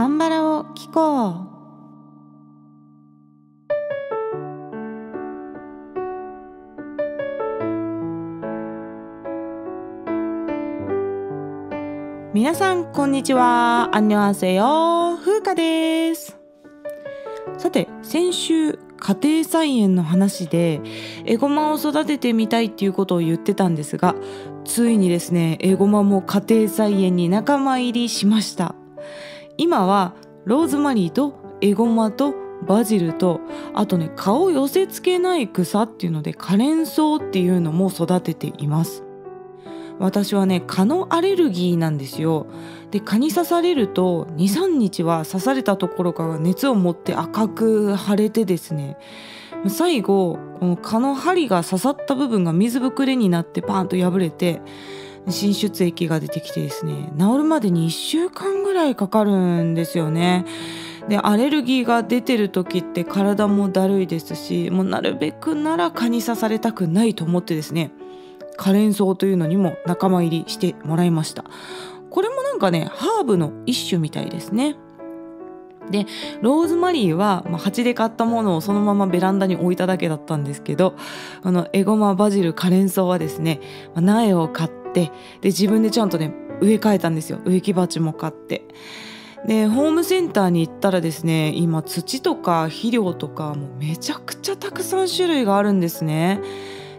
カンバラを聞こう。皆さんこんにちは。アンニョンセヨ風花です。さて先週家庭菜園の話でエゴマを育ててみたいっていうことを言ってたんですがついにですねエゴマも家庭菜園に仲間入りしました。今はローズマリーとエゴマとバジルとあとね顔寄せ付けない草っていうのでカレンソウっていうのも育てています。私はね蚊のアレルギーなんですよ。で蚊に刺されると23日は刺されたところから熱を持って赤く腫れてですね。最後この蚊の針が刺さった部分が水ぶくれになってパーンと破れて浸出液が出てきてですね治るまでに1週間ぐらいかかるんですよね。でアレルギーが出てる時って体もだるいですしもうなるべくなら蚊に刺されたくないと思ってですねカレンソウというのにも仲間入りしてもらいましたこれもなんかねハーブの一種みたいですねでローズマリーは、まあ、鉢で買ったものをそのままベランダに置いただけだったんですけどあのエゴマバジルカレンソウはですね、まあ、苗を買ってで自分でちゃんとね植え替えたんですよ。植木鉢も買って。でホームセンターに行ったらですね今土とか肥料とかもうめちゃくちゃたくさん種類があるんですね。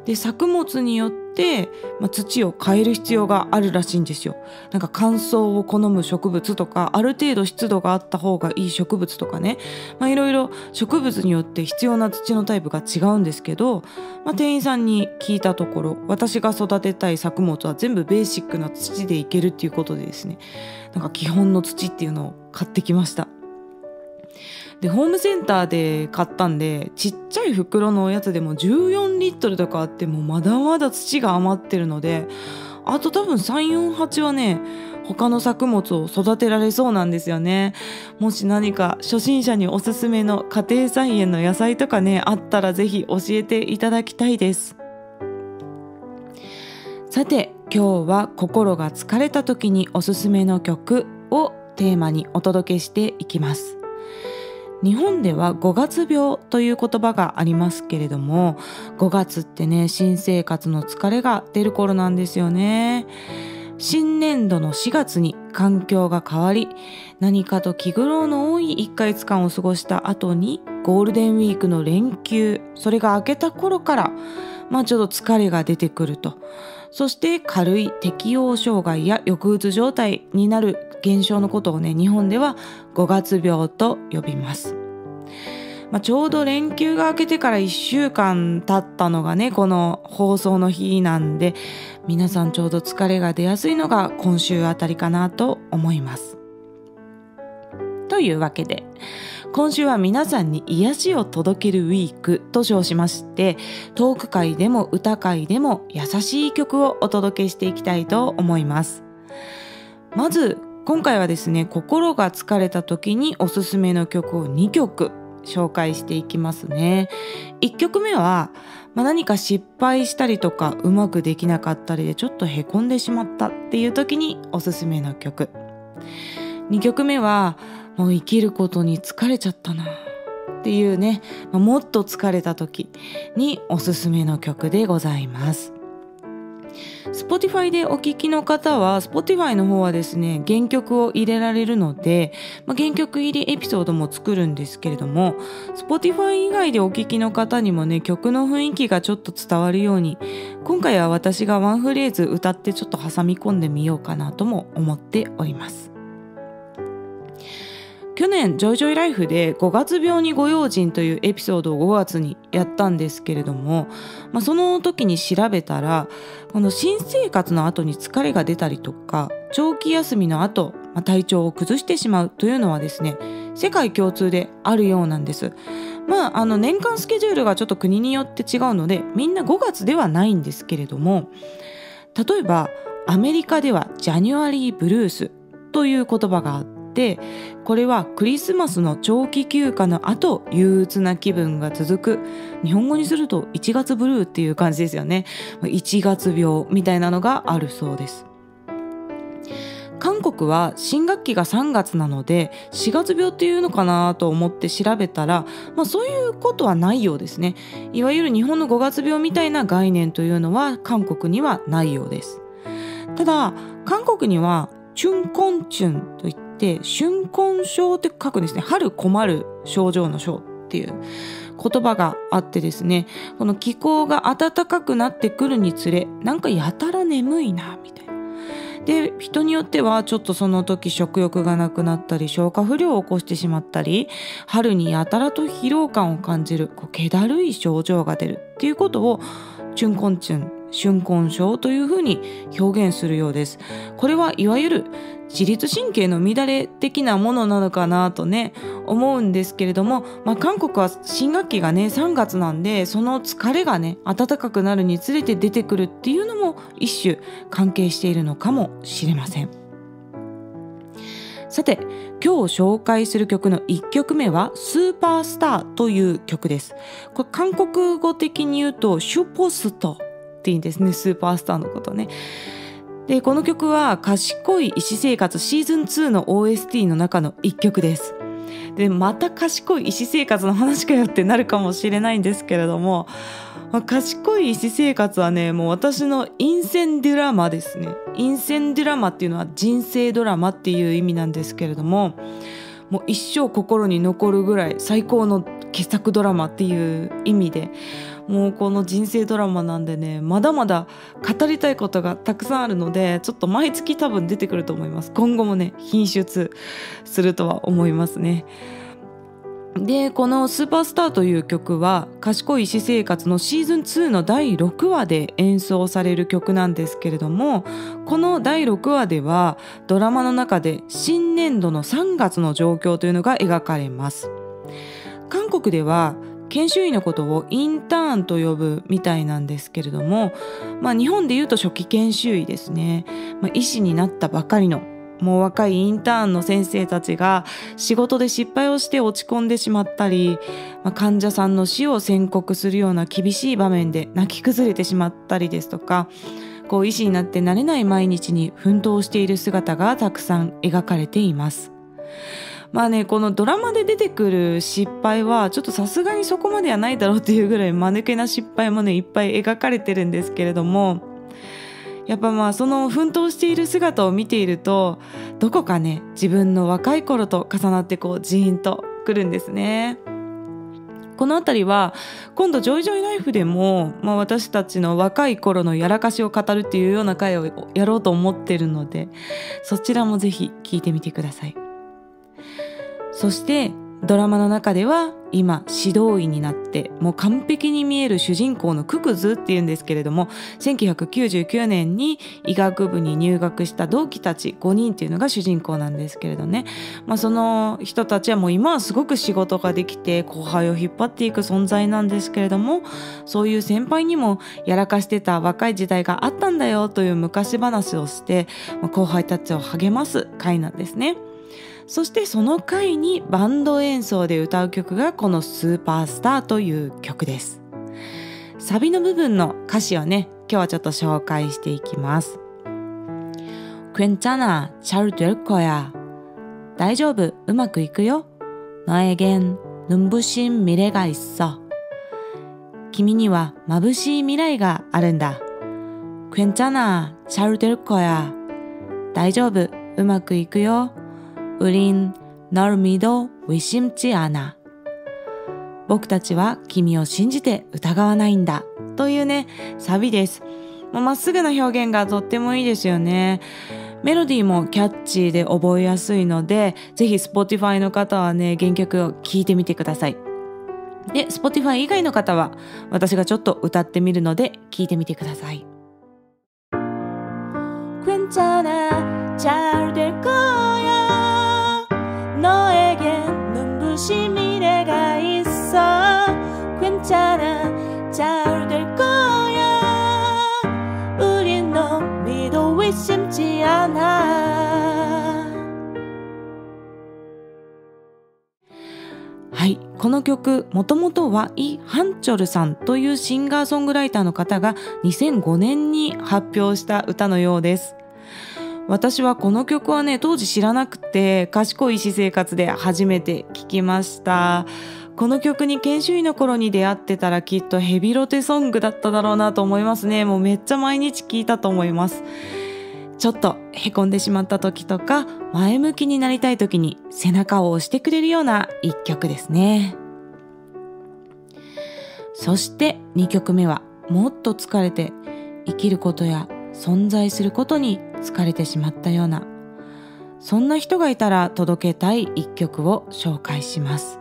で作物によって、まあ、土を変える必要があるらしいんですよ。なんか乾燥を好む植物とかある程度湿度があった方がいい植物とかね。いろいろ植物によって必要な土のタイプが違うんですけど、まあ、店員さんに聞いたところ私が育てたい作物は全部ベーシックな土でいけるっていうことでですねなんか基本の土っていうのを買ってきました。でホームセンターで買ったんでちっちゃい袋のおやつでも14リットルとかあってもまだまだ土が余ってるのであと多分348はね他の作物を育てられそうなんですよね。もし何か初心者におすすめの家庭菜園の野菜とかねあったら是非教えていただきたいです。さて今日は心が疲れた時におすすめの曲をテーマにお届けしていきます。日本では5月病という言葉がありますけれども5月ってね新生活の疲れが出る頃なんですよね。新年度の4月に環境が変わり何かと気苦労の多い1ヶ月間を過ごした後にゴールデンウィークの連休それが明けた頃からまあちょっと疲れが出てくると。そして軽い適応障害や抑うつ状態になる現象のことをね日本では5月病と呼びます。まあ、ちょうど連休が明けてから1週間経ったのがねこの放送の日なんで皆さんちょうど疲れが出やすいのが今週あたりかなと思います。というわけで今週は皆さんに癒しを届けるウィークと称しましてトーク会でも歌会でも優しい曲をお届けしていきたいと思います。まず今回はですね心が疲れた時におすすめの曲を2曲紹介していきますね1曲目は、まあ、何か失敗したりとかうまくできなかったりでちょっとへこんでしまったっていう時におすすめの曲2曲目はもう生きることに疲れちゃったな。っていうね、もっと疲れた時におすすめの曲でございます。Spotify でお聴きの方は Spotify の方はですね原曲を入れられるので、まあ、原曲入りエピソードも作るんですけれども Spotify 以外でお聴きの方にもね曲の雰囲気がちょっと伝わるように今回は私がワンフレーズ歌ってちょっと挟み込んでみようかなとも思っております。去年ジョイジョイライフで5月病にご用心というエピソードを5月にやったんですけれども、まあ、その時に調べたらこの新生活の後に疲れが出たりとか長期休みの後、まあ、体調を崩してしまうというのはですね世界共通であるようなんです。まあ、あの年間スケジュールがちょっと国によって違うのでみんな5月ではないんですけれども例えばアメリカではジャニュアリーブルースという言葉があってってこれはクリスマスの長期休暇の後憂鬱な気分が続く。日本語にすると1月ブルーっていう感じですよね。1月病みたいなのがあるそうです。韓国は新学期が3月なので4月病っていうのかなと思って調べたら、まあ、そういうことはないようですね。いわゆる日本の5月病みたいな概念というのは韓国にはないようです。ただ韓国にはチュンコンチュンといって春根症って書くんですね春困る症状の症っていう言葉があってですねこの気候が暖かくなってくるにつれなんかやたら眠いなみたいな。で人によってはちょっとその時食欲がなくなったり消化不良を起こしてしまったり春にやたらと疲労感を感じるこう気だるい症状が出るっていうことをチュンコンチュン春根症というふうに表現するようです。これはいわゆる自律神経の乱れ的なものなのかなとね思うんですけれども、まあ、韓国は新学期がね3月なんでその疲れがね暖かくなるにつれて出てくるっていうのも一種関係しているのかもしれません。さて今日紹介する曲の1曲目は「スーパースター」という曲です。これ韓国語的に言うと「シュポスト」っていいんですねスーパースターのことね。でこの曲は「賢い医師生活シーズン2」の OST の中の1曲です。でまた賢い医師生活の話かよってなるかもしれないんですけれども、まあ、賢い医師生活はねもう私の陰線ドラマですね陰線ドラマっていうのは人生ドラマっていう意味なんですけれどももう一生心に残るぐらい最高の傑作ドラマっていう意味でもうこの人生ドラマなんでねまだまだ語りたいことがたくさんあるのでちょっと毎月多分出てくると思います。今後もね品出するとは思いますね。でこの「スーパースター」という曲は「賢い私生活」のシーズン2の第6話で演奏される曲なんですけれどもこの第6話ではドラマの中で新年度の3月の状況というのが描かれます。韓国では研修医のことをインターンと呼ぶみたいなんですけれども、まあ、日本でいうと初期研修医ですね、まあ、医師になったばかりのもう若いインターンの先生たちが仕事で失敗をして落ち込んでしまったり、まあ、患者さんの死を宣告するような厳しい場面で泣き崩れてしまったりですとかこう医師になって慣れない毎日に奮闘している姿がたくさん描かれています。まあねこのドラマで出てくる失敗はちょっとさすがにそこまではないだろうっていうぐらい間抜けな失敗もねいっぱい描かれてるんですけれどもやっぱまあその奮闘している姿を見ているとどこかね自分の若い頃と重なってこうジーンとくるんですね。この辺りは今度「ジョイジョイライフ」でも、まあ、私たちの若い頃のやらかしを語るっていうような回をやろうと思ってるのでそちらもぜひ聞いてみてください。そしてドラマの中では今指導医になってもう完璧に見える主人公のククズっていうんですけれども1999年に医学部に入学した同期たち5人っていうのが主人公なんですけれどね、まあ、その人たちはもう今はすごく仕事ができて後輩を引っ張っていく存在なんですけれどもそういう先輩にもやらかしてた若い時代があったんだよという昔話をして、後輩たちを励ます回なんですね。そしてその回にバンド演奏で歌う曲がこの「スーパースター」という曲ですサビの部分の歌詞をね今日はちょっと紹介していきます괜찮아잘될거야大丈夫うまくいくよ너에겐눈부신미래가 있어君には眩しい未来があるんだ괜찮아잘될거야大丈夫うまくいくよ 우린널믿어의심지않아僕たちは君を信じて疑わないんだというねサビですまっすぐな表現がとってもいいですよねメロディーもキャッチーで覚えやすいのでぜひ Spotify の方はね原曲を聴いてみてくださいで Spotify 以外の方は私がちょっと歌ってみるので聴いてみてください괜찮아 잘 될 거야 우린 너 믿어 의심지 않아 はいこの曲もともとはイ・ハンチョルさんというシンガーソングライターの方が2005年に発表した歌のようです 私はこの曲はね当時知らなくて賢い私生活で初めて聴きました この曲に研修医の頃に出会ってたらきっとヘビロテソングだっただろうなと思いますね。もうめっちゃ毎日聴いたと思います。ちょっとへこんでしまった時とか前向きになりたい時に背中を押してくれるような一曲ですね。そして2曲目はもっと疲れて生きることや存在することに疲れてしまったようなそんな人がいたら届けたい一曲を紹介します。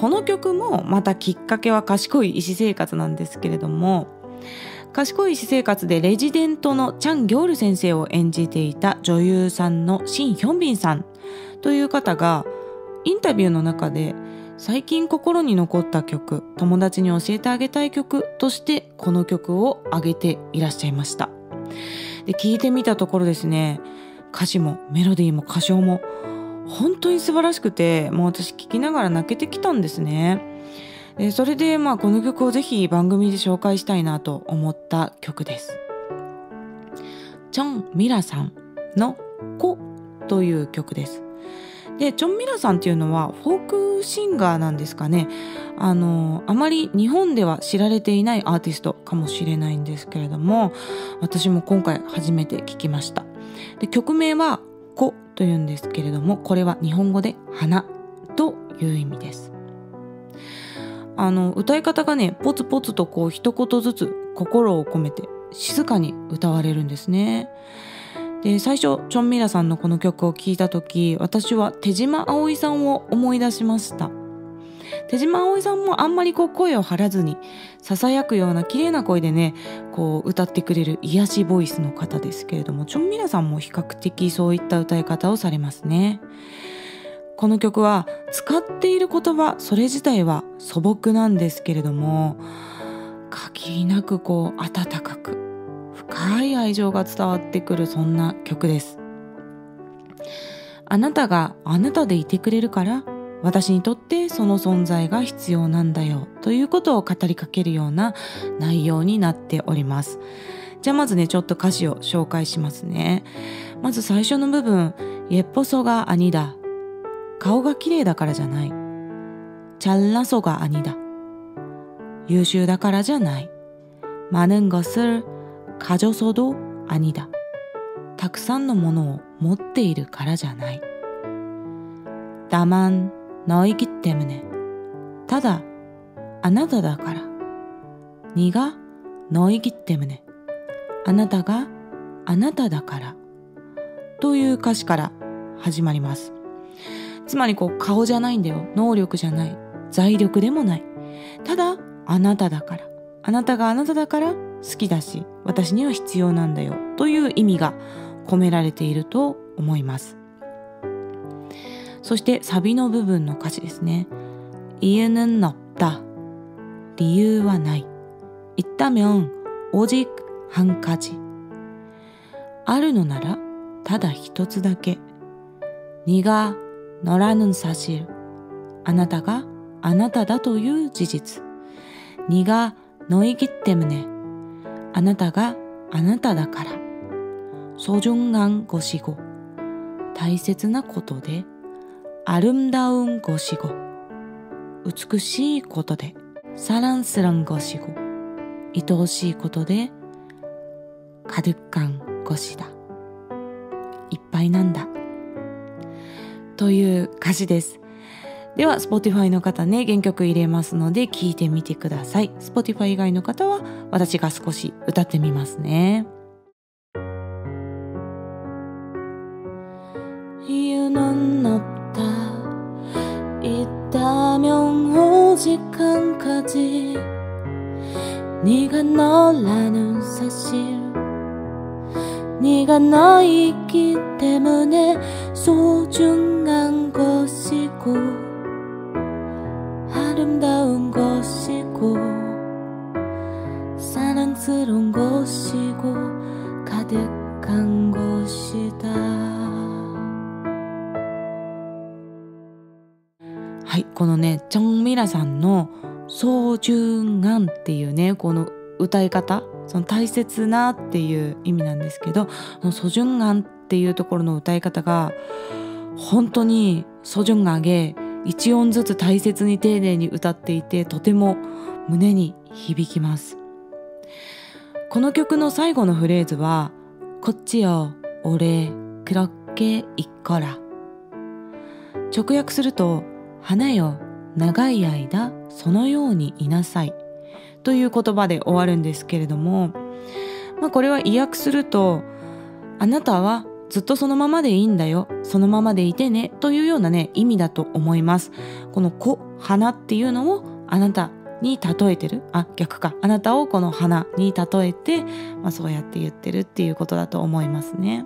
この曲もまたきっかけは賢い医師生活なんですけれども賢い私生活でレジデントのチャン・ギョール先生を演じていた女優さんのシン・ヒョンビンさんという方がインタビューの中で最近心に残った曲友達に教えてあげたい曲としてこの曲を挙げていらっしゃいました。で聞いてみたところですね歌詞もメロディーも歌唱も本当に素晴らしくてもう私聞きながら泣けてきたんですね。でそれでまあこの曲をぜひ番組で紹介したいなと思った曲です。チョン・ミラさんの「子」という曲です。でチョン・ミラさんっていうのはフォークシンガーなんですかね。あのあまり日本では知られていないアーティストかもしれないんですけれども私も今回初めて聞きました。で曲名は「子」というんですけれどもこれは日本語で「花」という意味です。あの歌い方がねポツポツとこう一言ずつ心を込めて静かに歌われるんですね。で最初チョンミラさんのこの曲を聴いた時私は手島葵さんを思い出しました。手島葵さんもあんまりこう声を張らずにささやくような綺麗な声でねこう歌ってくれる癒しボイスの方ですけれどもチョンミラさんも比較的そういった歌い方をされますね。この曲は使っている言葉それ自体は素朴なんですけれども限りなくこう温かく深い愛情が伝わってくるそんな曲です。あなたがあなたでいてくれるから私にとってその存在が必要なんだよということを語りかけるような内容になっておりますじゃあまずねちょっと歌詞を紹介しますねまず最初の部分예뻐서가兄だ顔が綺麗だからじゃないチャラソが兄だ優秀だからじゃない많은것을가져서도아니다たくさんのものを持っているからじゃない다만 너이기때문에ただあなただから네가너이기때문에あなたがあなただからという歌詞から始まりますつまりこう顔じゃないんだよ能力じゃない財力でもないただあなただからあなたがあなただから好きだし私には必要なんだよという意味が込められていると思います そしてサビの部分の歌詞ですね이유는없다理由はない있다면오직한가지あるのならただ一つだけ네가너라는사실あなたがあなただという事実네가너이기때문에あなたがあなただから소중한것이고大切なことで 아름다운것이고美しいことで사랑스러운것이고愛おしいことで가득한것이다いっぱいなんだという歌詞ですでは Spotify の方ね原曲入れますので聴いてみてください Spotify 以外の方は私が少し歌ってみますね 한가지네가 너라는 사실 네가 너이기 때문에 소중 この歌い方その大切なっていう意味なんですけどソジュンガンっていうところの歌い方が本当にソジュンガゲ一音ずつ大切に丁寧に歌っていてとても胸に響きます。この曲の最後のフレーズはこっちよ俺クロッケいっこら。直訳すると花よ長い間そのようにいなさい。という言葉で終わるんですけれども、まあ、これは意訳するとあなたはずっとそのままでいいんだよそのままでいてねというようなね意味だと思います。この子花っていうのをあなたに例えてるあ逆か。あなたをこの花に例えて、まあ、そうやって言ってるっていうことだと思いますね。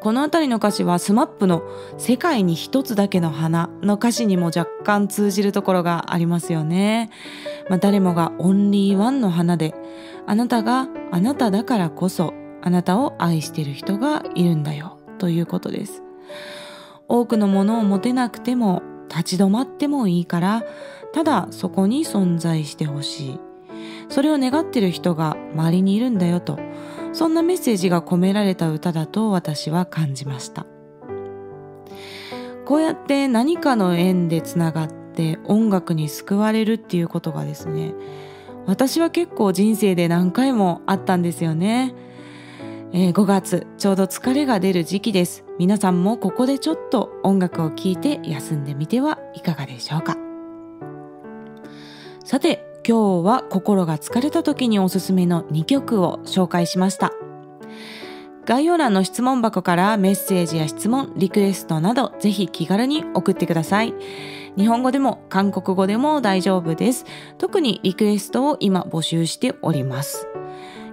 この辺りの歌詞は SMAP の「世界に一つだけの花」の歌詞にも若干通じるところがありますよね。まあ、誰もがオンリーワンの花であなたがあなただからこそあなたを愛している人がいるんだよということです。多くのものを持てなくても立ち止まってもいいからただそこに存在してほしい。それを願ってる人が周りにいるんだよとそんなメッセージが込められた歌だと私は感じました。こうやって何かの縁でつながって音楽に救われるっていうことがですね私は結構人生で何回もあったんですよね、えー、5月ちょうど疲れが出る時期です。皆さんもここでちょっと音楽を聴いて休んでみてはいかがでしょうか。さて今日は心が疲れた時におすすめの2曲を紹介しました。概要欄の質問箱からメッセージや質問、リクエストなどぜひ気軽に送ってください。日本語でも韓国語でも大丈夫です。特にリクエストを今募集しております。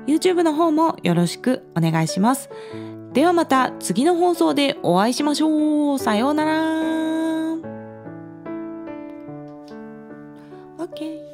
YouTube の方もよろしくお願いします。ではまた次の放送でお会いしましょう。さようなら。OK。